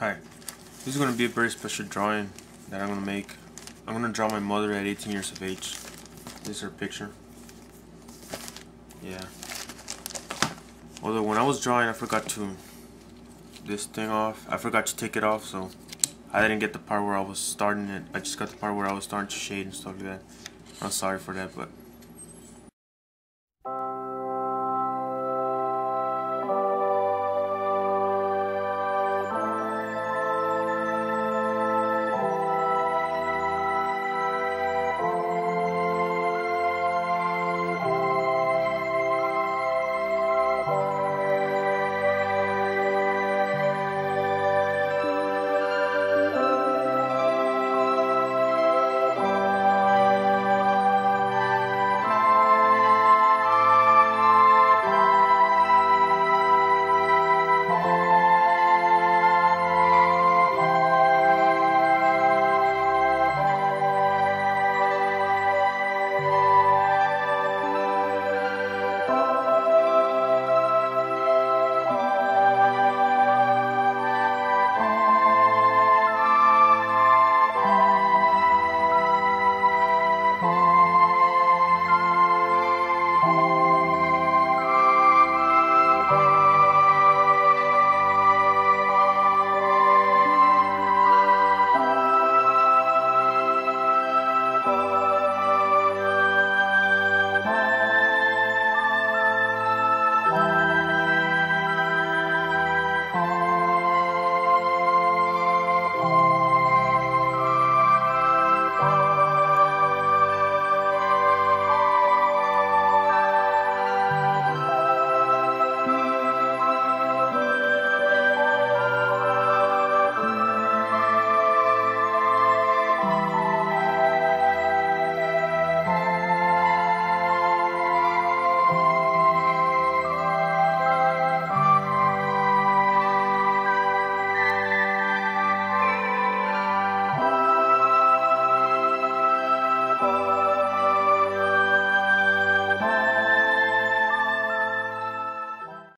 Hi, this is going to be a very special drawing that I'm going to make. I'm going to draw my mother at 18 years of age. This is her picture. Yeah. Although when I was drawing I forgot to this thing off. I forgot to take it off so I didn't get the part where I was starting it. I just got the part where I was starting to shade and stuff like that. I'm sorry for that but